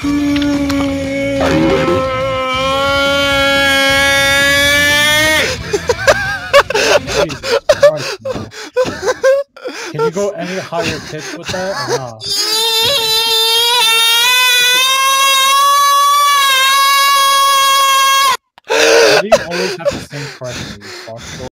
Are you ready? Christ. Can you go any higher pitch with that? Or not? Why do you always have to sing correctly? you fuck?